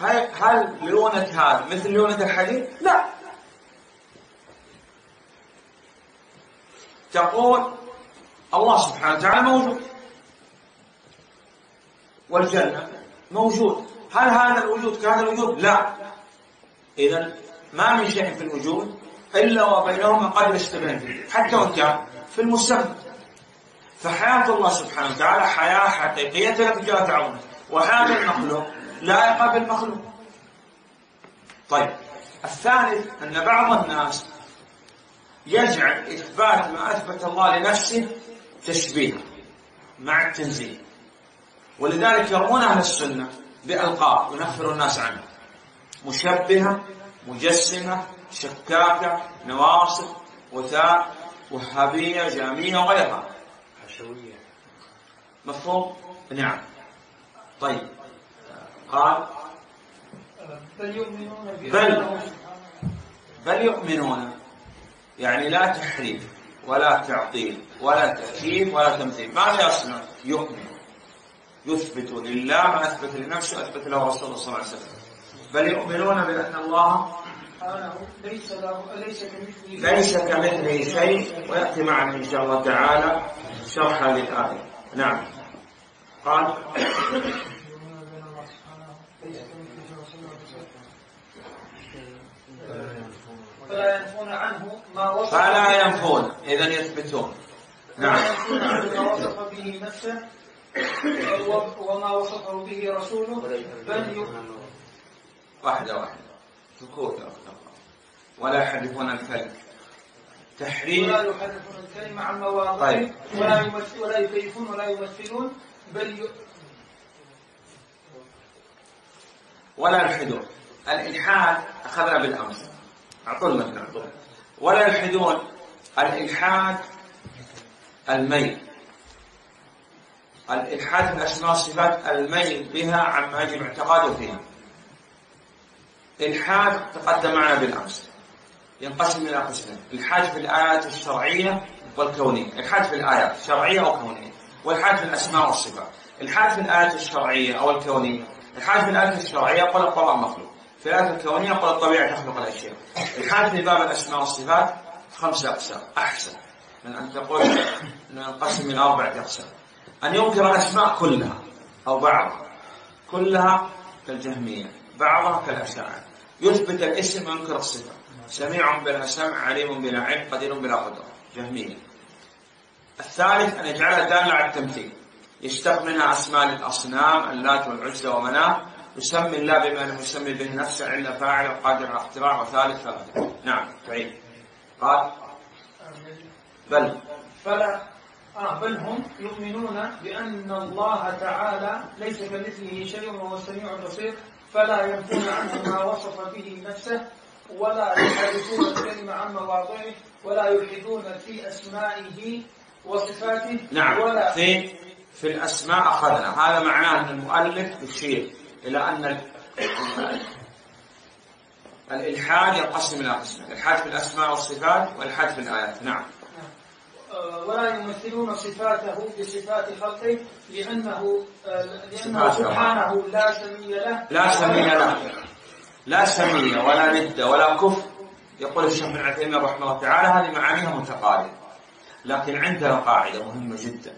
هل لونة هذا مثل لونة الحديد؟ لا. تقول الله سبحانه وتعالى موجود. والجنة موجود. هل هذا الوجود كهذا الوجود؟ لا. إذا ما من شيء في الوجود إلا وبينهما قدر اشتباه حتى وإن كان في المسمى فحياة الله سبحانه وتعالى حياة حقيقية جاءت عظمة وحياة المخلوق لائقة بالمخلوق. طيب الثالث أن بعض الناس يجعل إثبات ما أثبت الله لنفسه تشبيه مع التنزيه ولذلك يرمون أهل السنة بألقاب ينفر الناس عنها مشبهة مجسمة شكاكة نواصب وثاء وهابية جامية وغيرها. حشوية مفهوم؟ نعم. طيب. قال بل يؤمنون بل. بل يؤمنون. يعني لا تحريف ولا تعطيل ولا تأكيد ولا تمثيل. ماذا يصنع؟ يؤمن. يثبت لله ما أثبت لنفسه أثبت له رسول الله صلى الله عليه وسلم. بل يؤمنون بأن الله ليس ليس كمثله ليس كمثله شيء ويأتي معنا إن شاء الله تعالى شرحا للآية نعم. قال يؤمنون بأن الله سبحانه ليس كمثله شيء فلا ينفون عنه ما وصف فلا ينفون إذا يثبتون. نعم. ما وصف به نفسه وما وصفه به رسوله بل واحدة واحدة. سكوت. ولا يحرفون الكلم. تحريف ولا يحرفون الكلمة عن مواضعه طيب. ولا يمثل ولا يكيفون ولا يمثلون بل ي... ولا يلحدون. الإلحاد أخذنا بالأمس. أعطونا مثلا ولا يلحدون. الإلحاد الميل. الإلحاد في الأسماء والصفات الميل بها عما يجب اعتقاده فيها. إلحاد تقدم معنا بالأمس. ينقسم إلى قسمين. إلحاد في الآيات الشرعية والكونية. إلحاد في الآيات الشرعية أو كونية. والحاد في الأسماء والصفات. إلحاد في الآيات الشرعية أو الكونية. إلحاد في الآيات الشرعية قل القرآن مخلوق. الآيات الكونية قل الطبيعة تخلق الأشياء الحاد في باب الأسماء والصفات خمسة أقسام أحسن. من أن تقول ننقسم إلى أربعة أقسام. أن ينكر الأسماء كلها أو بعضها. كلها كالجهمية بعضها كالأشاعرة يثبت الاسم وينكر الصفة. سميع بلا سمع عليم بلا علم قدير بلا قدرة. جهمية. الثالث أن يجعلها دالة على التمثيل. يشتق منها أسماء الأصنام اللات والعزى ومناة. يسمي الله بما لم يسمي به نفسه إلا فاعل وقادر على اختراع وثالث ثلاثة. نعم تعيد قال؟ بل. فلا آه بل هم يؤمنون بأن الله تعالى ليس كمثله شيء وهو السميع البصير فلا ينفون عنه ما وصف به نفسه ولا يحرفون الكلمة عن مواضعه ولا يلحدون في أسمائه وصفاته نعم. ولا في في الأسماء أخذنا. هذا معناه أن المؤلف يشير. إلى أن ال- الإلحاد ينقسم إلى قسمين الإلحاد في الأسماء والصفات والإلحاد في الآيات. نعم. آه، ولا يمثلون صفاته بصفات خلقه لأنه لأنه. سبحانه لا سمي له. لا سمي له. لا سمي ولا ند ولا كف يقول الشيخ ابن عثيمين رحمه الله تعالى هذه معانيها متقاربة لكن عندنا قاعدة مهمة جدا.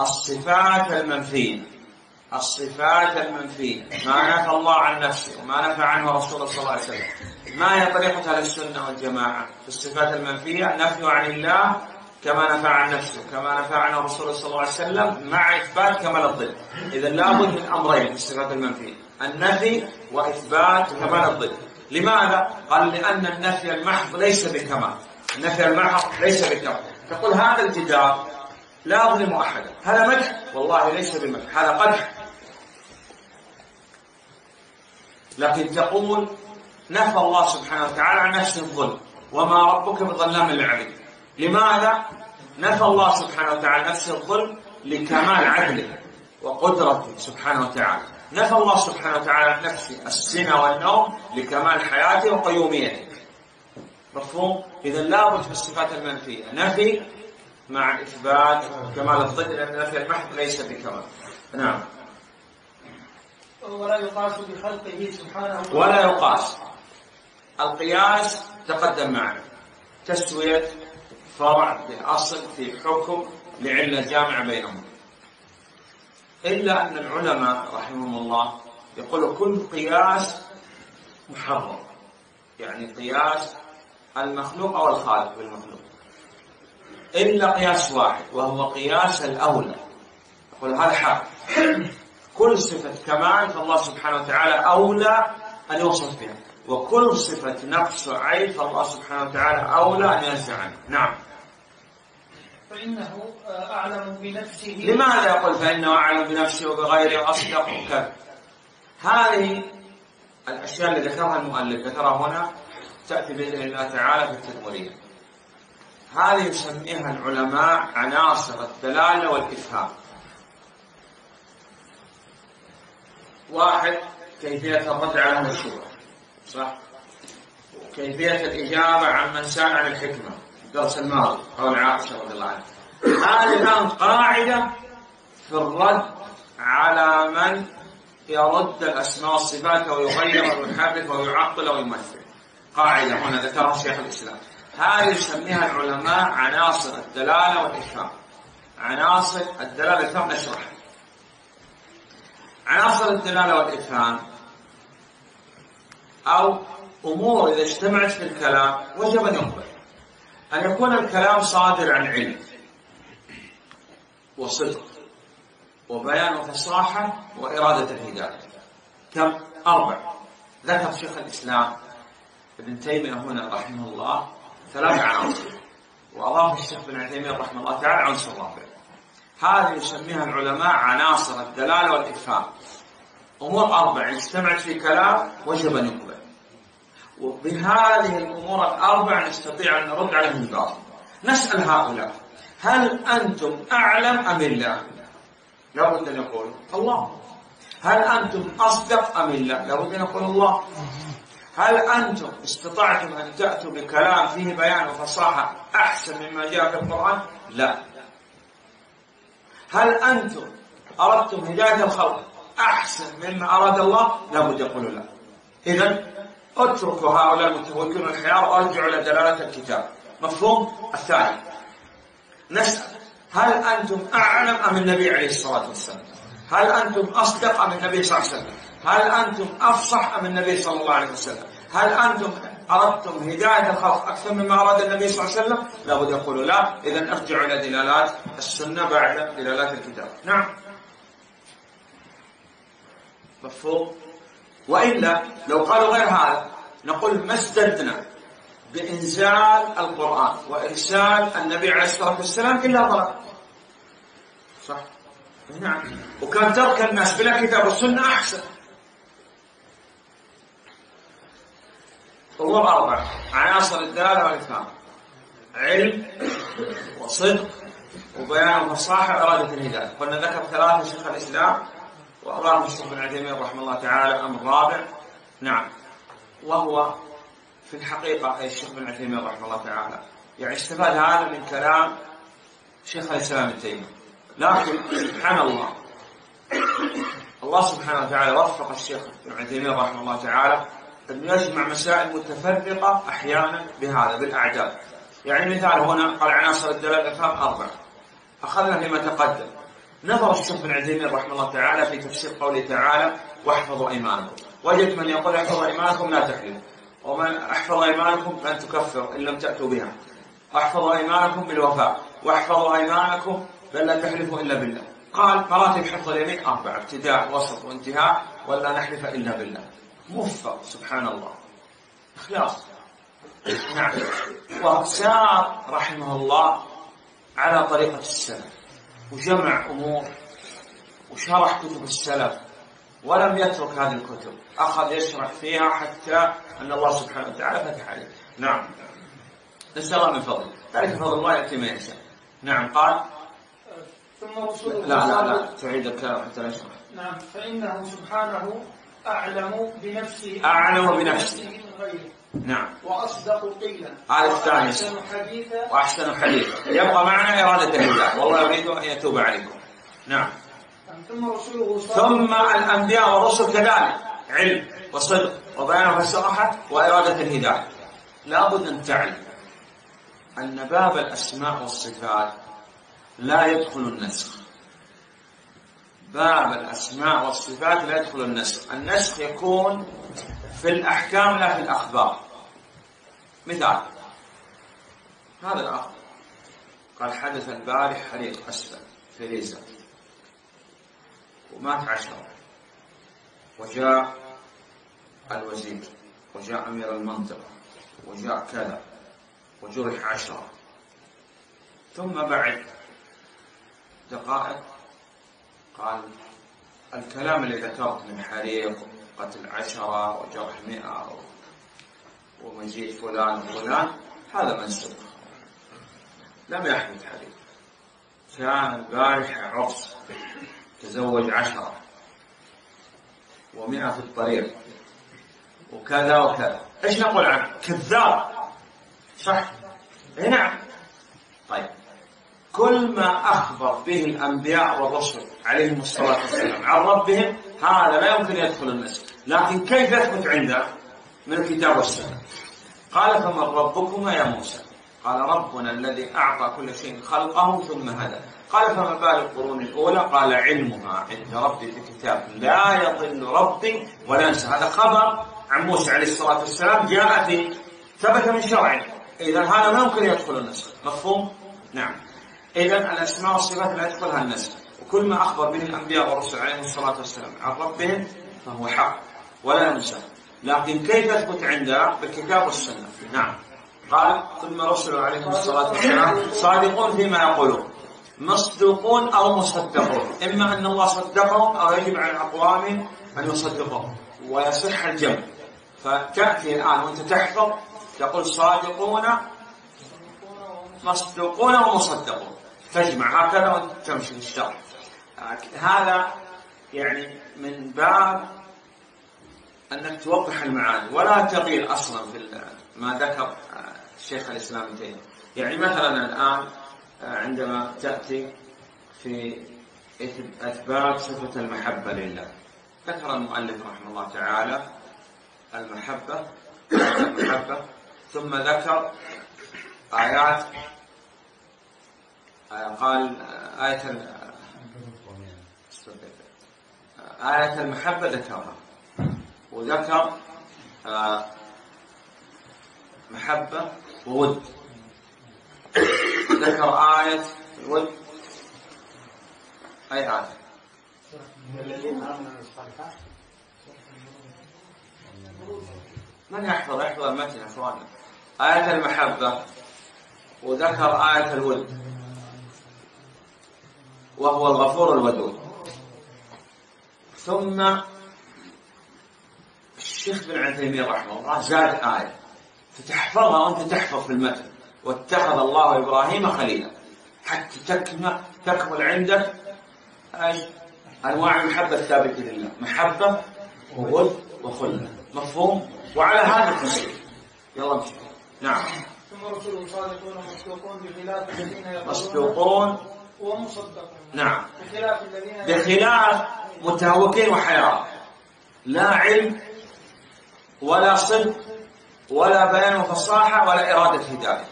الصفات المنفية. الصفات المنفية. ما نفى الله عن نفسه وما نفى عنه رسوله صلى الله عليه وسلم. ما هي طريقة أهل السنة والجماعة في الصفات المنفية؟ نفي عن الله كما نفى عن نفسه كما نفى عنه رسوله صلى الله عليه وسلم مع إثبات كمال الضد. إذا لابد من أمرين في الصفات المنفية النفي وإثبات كمال الضد. لماذا؟ قال لأن النفي المحض ليس بكمال. النفي المحض ليس بكمال. تقول هذا الجدار لا أظلم أحدا. هذا مدح. والله ليس بمدح. هذا قدح. لكن تقول نفى الله سبحانه وتعالى عن نفس الظلم وما ربك بظلام للعبيد. لماذا نفى الله سبحانه وتعالى نفس الظلم لكمال عدله وقدرته سبحانه وتعالى. نفى الله سبحانه وتعالى نفسه السنة والنوم لكمال حياته وقيوميته. مفهوم؟ إذا لابد في الصفات المنفية. نفي مع إثبات كمال الضد لأن النفي المحض ليس بكمال. نعم. ولا يقاس بخلقه سبحانه ولا يقاس. القياس تقدم معنا. تسوية فرع بأصل في حكم لعلة جامعة بينهم إلا أن العلماء رحمهم الله يقولوا كل قياس محرم. يعني قياس المخلوق أو الخالق بالمخلوق. إلا قياس واحد وهو قياس الأولى. يقول هذا حق. كل صفة كمال فالله سبحانه وتعالى أولى أن يوصف بها. وكل صفة نقص عيب فالله سبحانه وتعالى أولى أن ينزع عنه. نعم. فإنه آه، أعلم بنفسه. لماذا يقول فإنه أعلم بنفسه وبغيره؟ أصدق. وكذا هذه الأشياء اللي ذكرها المؤلف. ذكرها هنا تأتي بإذن الله تعالى في التدمرية هذه يسميها العلماء عناصر الدلالة والإفهام. واحد كيفية الرد على أهل الشبهة صح؟ وكيفية الإجابة عن من سأل عن الحكمة الدرس الماضي قول عائشة رضي الله عنها. هذه الآن قاعدة في الرد على من يرد الأسماء والصفات ويغير ويحرف ويعطل ويمثل. قاعدة هنا ذكرها شيخ الإسلام. هذه يسميها العلماء عناصر الدلالة والإفهام. عناصر الدلالة والإفهام نشرحها. عناصر الدلالة والإفهام أو أمور إذا اجتمعت في الكلام وجب أن يقبل. أن يكون الكلام صادر عن علم وصدق وبيان وفصاحة وإرادة الهداية. كم؟ أربع. ذكر شيخ الإسلام ابن تيمية هنا رحمه الله ثلاث عناصر. وأضاف الشيخ بن عثيمين رحمه الله تعالى عنصر رابع. هذه يسميها العلماء عناصر الدلالة والإفهام. أمور أربع اجتمعت في كلام وجب أن يقبل. وبهذه الأمور الأربع نستطيع أن نرد على الباطل نسأل هؤلاء هل أنتم أعلم أم الله لابد أن يقول الله. هل أنتم أصدق أم الله لابد أن يقول الله. هل أنتم استطعتم أن تأتوا بكلام فيه بيان وفصاحة أحسن مما جاء في القرآن؟ لا. هل أنتم أردتم هداية الخلق أحسن مما أراد الله؟ لابد يقولوا لا. إذا اتركوا هؤلاء المتوكلون الخيار وارجعوا إلى دلالة الكتاب. مفهوم؟ الثاني نسأل هل أنتم أعلم أم النبي عليه الصلاة والسلام؟ هل أنتم أصدق أم النبي صلى الله عليه وسلم؟ هل أنتم أفصح أم النبي صلى الله عليه وسلم؟ هل أنتم أردتم هداية الخلق أكثر مما أراد النبي صلى الله عليه وسلم؟ لابد يقولوا لا. إذا ارجعوا إلى دلالات السنة بعد دلالات الكتاب. نعم. مفهوم؟ وإلا لو قالوا غير هذا نقول ما ازددنا بإنزال القرآن وإرسال النبي عليه الصلاة والسلام إلا ضلال. صح؟ نعم. وكان ترك الناس بلا كتاب والسنة أحسن. أمور أربعة عناصر الدلالة والإفهام. علم وصدق وبيان وفصاحة وإرادة الهداية. قلنا ذكر ثلاثة شيخ الإسلام وأضاف الشيخ بن عثيمين رحمه الله تعالى أمر رابع نعم. وهو في الحقيقة أي الشيخ بن عثيمين رحمه الله تعالى. يعني استفاد هذا من كلام شيخ الإسلام ابن تيمية. لكن سبحان الله. الله سبحانه وتعالى وفق الشيخ ابن عثيمين رحمه الله تعالى أن يجمع مسائل متفرقة أحيانا بهذا بالأعداد. يعني مثال هنا قال عناصر الدلالة الأفهام أربعة. أخذنا فيما تقدم. نظر الشيخ بن عثيمين رحمه الله تعالى في تفسير قوله تعالى واحفظوا أيمانكم. وجد من يقول احفظوا أيمانكم لا تحلفوا ومن احفظ أيمانكم لن تكفر إن لم تأتوا بها. احفظوا أيمانكم بالوفاء. واحفظوا أيمانكم بل لا تحلفوا إلا بالله. قال مراتب حفظ اليمين أربعة ابتداء وسط وانتهاء ولا نحلف إلا بالله. موفق سبحان الله إخلاص نعم. وسار رحمه الله على طريقة السلف وجمع أمور وشرح كتب السلف ولم يترك هذه الكتب. أخذ يشرح فيها حتى أن الله سبحانه وتعالى فتح عليه. نعم. نسأل الله من فضله. ذلك فضل الله يأتي من يشاء. نعم قال؟ ثم رسول لا لا لا. تعيد الكلام حتى نشرح نعم. فإنه سبحانه أعلم بنفسه أعلم بنفسه. من غيره نعم. وأصدق قيلا. هذا الثاني. وأحسن حديثا. وأحسن حديثا. يبقى معنا إرادة الهداية. والله يريد أن يتوب عليكم. نعم. ثم رسوله ثم الأنبياء والرسل كذلك. علم وصدق. وبيان وفصاحة وإرادة الهداية. لابد أن تعلم أن باب الأسماء والصفات لا يدخل النسخ. باب الأسماء والصفات لا يدخل النسخ. النسخ يكون في الأحكام لا في الأخبار. مثال. هذا الأخ قال حدث البارح حريق أسفل في ريزة ومات عشرة. وجاء الوزير. وجاء أمير المنطقة. وجاء كذا. وجرح عشرة. ثم بعد دقائق قال الكلام اللي ذكرت من حريق قتل عشرة وجرح مئة ومجيء فلان وفلان هذا منسوخ. لم يحدث حريق كان البارحة عرس تزوج عشرة ومئة في الطريق وكذا وكذا. إيش نقول عنه؟ كذاب. صح؟ اي نعم. كل ما أخبر به الأنبياء والرسل عليهم الصلاة والسلام عن ربهم هذا لا يمكن يدخل النسخ لكن كيف يثبت عنده من الكتاب والسنة؟ قال فمن ربكما يا موسى؟ قال ربنا الذي أعطى كل شيء خلقه ثم هدى. قال فما بال القرون الأولى؟ قال علمها عند ربي في كتاب لا يضل ربي ولا ينسى. هذا خبر عن موسى عليه الصلاة والسلام جاء في ثبت من شرعه. إذا هذا ما يمكن يدخل النسخ مفهوم؟ نعم. اذا الأسماء والصفات لا يدخلها النسخ. وكل ما أخبر به الأنبياء والرسل عليهم الصلاة والسلام عن ربهم فهو حق ولا ينسى. لكن كيف يثبت عنده بالكتاب والسنة؟ نعم. قال ثم رسل عليهم الصلاة والسلام صادقون فيما يقولون مصدوقون أو مصدقون. إما أن الله صدقهم أو يجب على الاقوام أن يصدقهم. ويصح الجمع. فتأتي الآن وأنت تحفظ تقول صادقون مصدوقون ومصدقون تجمع هكذا وانت تمشي في الشرح هذا يعني من باب أنك توضح المعاني ولا تغير أصلا في ما ذكر شيخ الإسلام ابن تيمية. يعني مثلا الآن عندما تأتي في أثبات صفة المحبة لله. ذكر المؤلف رحمه الله تعالى المحبة المحبة ثم ذكر آيات قال آية آية المحبة ذكرها وذكر محبة وود. ذكر آية الود. أي آية؟ من يحفظ؟ يحفظ المتن يا اخواني آية المحبة. وذكر آية الود. وهو الغفور الودود. ثم الشيخ بن عثيمين رحمه الله زاد آية. فتحفظها وأنت تحفظ في المتن. واتخذ الله إبراهيم خليلا. حتى تكمل تكمل عندك إيش؟ أنواع المحبة الثابتة لله محبة وود وخلة. مفهوم؟ وعلى هذا التفسير يلا امشي نعم. ثم رسول صادقون مصدوقون بخلاف الذين يقولون مصدوقون ومصدقون نعم. بخلاف الذين بخلاف متهوكين وحيران. لا علم ولا صدق ولا بيان وفصاحة ولا إرادة هداية.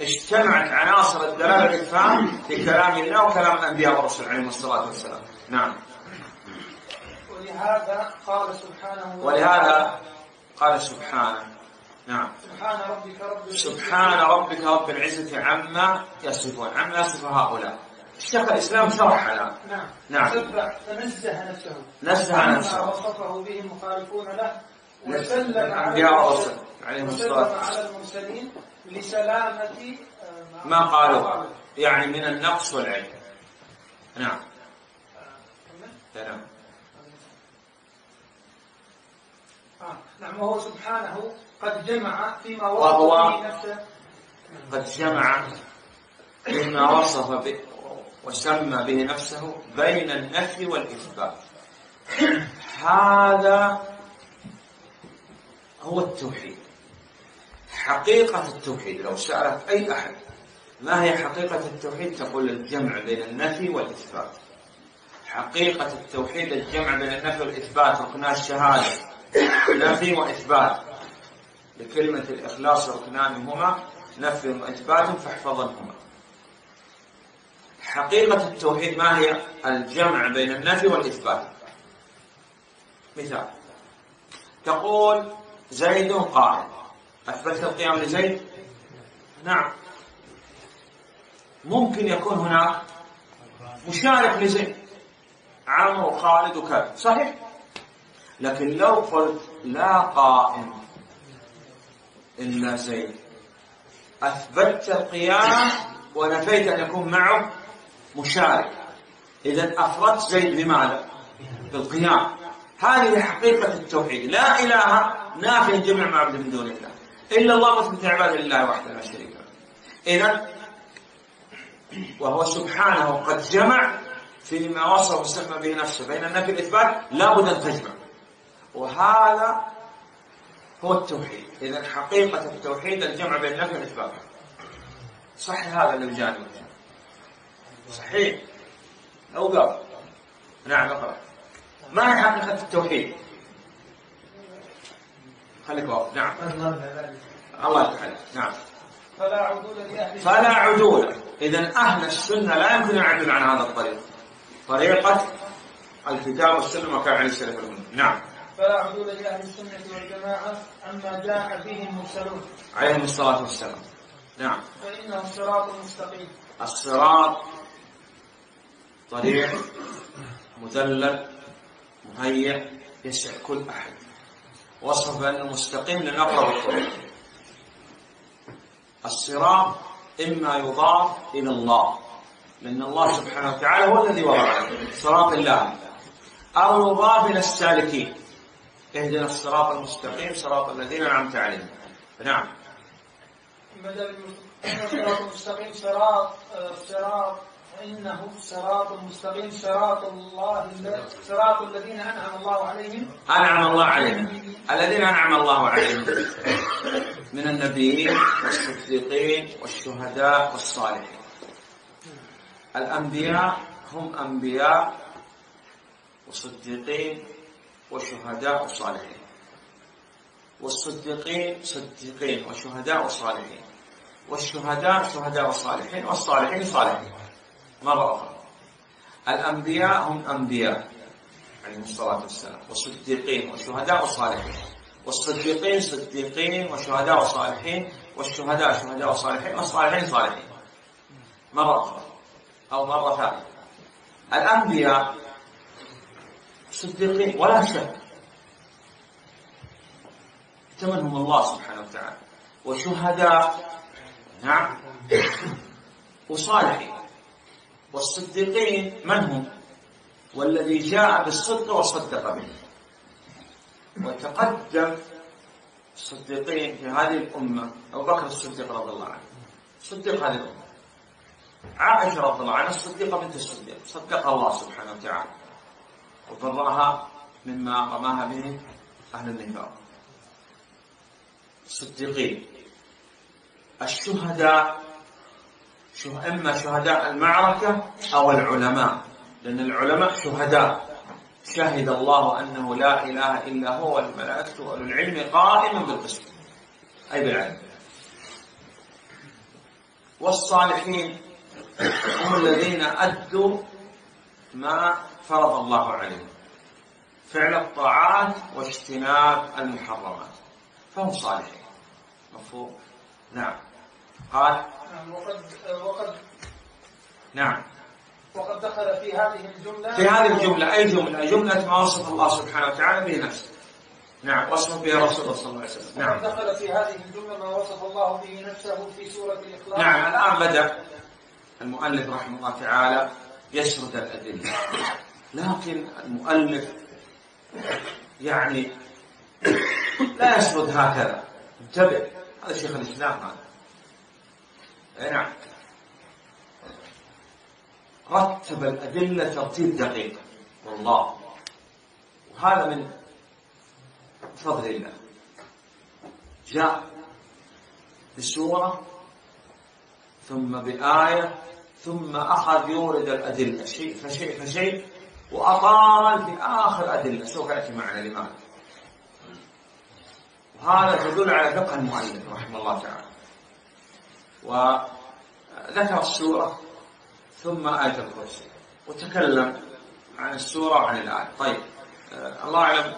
اجتمعت عناصر الدلالة والإفهام في كلام الله وكلام الأنبياء والرسل عليهم الصلاة والسلام. نعم. ولهذا قال سبحانه ولهذا قال سبحانه نعم. سبحان ربك رب العزة. سبحان ربك رب العزة عما يصفون عما يصف هؤلاء. الشيخ الإسلام شرح الآن نعم. نعم. سبح فنزه نفسه. نزه نفسه. وصفه به المخالفون له وسلم على والرسل عليهم الصلاة والسلام على المرسلين لسلامة آه، ما قالوا؟ يعني من النقص والعيب. نعم. نعم نعم وهو سبحانه قد جمع فيما وهو- وصف به نفسه. قد جمع مما وصف به وسمى به نفسه بين النفي والإثبات. هذا هو التوحيد. حقيقة التوحيد لو سألت أي أحد ما هي حقيقة التوحيد؟ تقول الجمع بين النفي والإثبات. حقيقة التوحيد الجمع بين النفي والإثبات ركنا الشهادة. نفي وإثبات. لكلمة الإخلاص ركنان هما نفي وإثبات فاحفظنهما حقيقة التوحيد ما هي؟ الجمع بين النفي والإثبات. مثال. تقول زيد قائم أثبتت القيام لزيد؟ نعم. ممكن يكون هناك مشارك لزيد. عمرو وخالد وكذا. صحيح. لكن لو قلت لا قائم إلا زيد أثبتت القيام ونفيت أن يكون معه مشارك. إذا أفردت زيد بماذا؟ بالقيام. هذه حقيقة التوحيد. لا إله نافي جميع ما عبد من دون الله. إلا الله مثبت عباد لله وحده لا شريك له. إذا وهو سبحانه قد جمع فيما وصف وسمى به نفسه. بين النفي والإثبات لابد أن تجمع. وهذا هو التوحيد. إذا حقيقة التوحيد الجمع بين النفي والإثبات. صح هذا اللي بجانبه صحيح. أو قبل. نعم أقرأ. ما هي حقيقة التوحيد؟ خليك واقف نعم. الله تعالى نعم. فلا عدول لأهل فلا عدول. إذا أهل السنة لا يمكن أن يعدلوا عن هذا الطريق. طريقة الكتاب والسنة وكان عليه السلف نعم. فلا عدول لأهل السنة والجماعة عما جاء به المرسلون. عليهم الصلاة والسلام. نعم. فإنه الصراط المستقيم الصراط طريق مذلل مهيئ يسع كل أحد. وصف بأنه مستقيم لنقرب الطريق الصراط إما يضاف إلى الله لأن الله سبحانه وتعالى هو الذي وضع. صراط الله. أو يضاف إلى السالكين. اهدنا الصراط المستقيم صراط الذين أنعمت عليهم. نعم. بدل إن الصراط المستقيم صراط صراط إنه صراط مستقيم صراط الله صراط الذين أنعم الله عليهم. أنعم الله عليهم. الذين أنعم الله عليهم. من النبيين والصديقين والشهداء والصالحين. الأنبياء هم أنبياء وصديقين وشهداء وصالحين والصديقين صديقين وشهداء وصالحين والشهداء شهداء وصالحين والصالحين صالحين. مرة أخرى. الأنبياء هم أنبياء عليهم الصلاة والسلام. والصديقين والشهداء والصالحين والصديقين صديقين وشهداء وصالحين والشهداء شهداء وصالحين والصالحين صالحين. مرة أخرى. أو مرة ثانية. الأنبياء صديقين ولا شك. ائتمنهم الله سبحانه وتعالى. وشهداء نعم وصالحين. والصديقين من هم؟ والذي جاء بالصدق وصدق به. وتقدم الصديقين في هذه الأمة أبو بكر الصديق رضي الله عنه. صديق هذه الأمة. عائشة رضي الله عنها الصديقة بنت الصديق. صدقها الله سبحانه وتعالى. وبرأها مما رماها به أهل النفاق الصديقين الشهداء شه- إما شهداء المعركة أو العلماء لأن العلماء شهداء. شهد الله أنه لا إله إلا هو والملائكة وأولو العلم قائما بالقسط أي بالعلم. والصالحين هم الذين أدوا ما فرض الله عليهم فعل الطاعات واجتناب المحرمات. فهم صالحين. مفهوم؟ نعم. قال؟ نعم، وقد وقد. نعم. وقد دخل في هذه الجملة في هذه الجملة أي جملة؟ جملة ما وصف الله سبحانه وتعالى به نفسه. نعم وصف به رسوله صلى الله عليه وسلم. وقد نعم دخل في هذه الجملة ما وصف الله به نفسه في سورة الإخلاص. نعم الآن بدأ المؤلف رحمه الله تعالى يسرد الأدلة. لكن المؤلف يعني لا يسرد هكذا. انتبه هذا شيخ الإسلام هذا. أي نعم. رتب الأدلة ترتيب دقيق والله. وهذا من فضل الله. جاء بسورة ثم بآية ثم أخذ يورد الأدلة. شيء فشيء فشيء وأطال في آخر أدلة. سوف يأتي معنا لماذا وهذا تدل على فقه المؤلف رحمه الله تعالى. وذكر السورة ثم آية الكرسي. وتكلم عن السورة وعن الآية. طيب آه، الله أعلم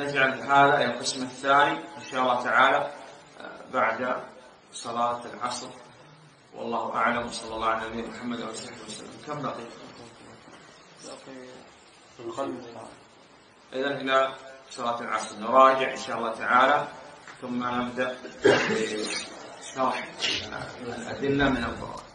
نجعل هذا القسم الثاني إن شاء الله تعالى آه، بعد صلاة العصر. والله أعلم وصلى الله على نبينا محمد وعلى آله وسلم. كم بقي؟ إذا إلى صلاة العصر نراجع إن شاء الله تعالى ثم نبدأ بشرح الأدلة من القرآن.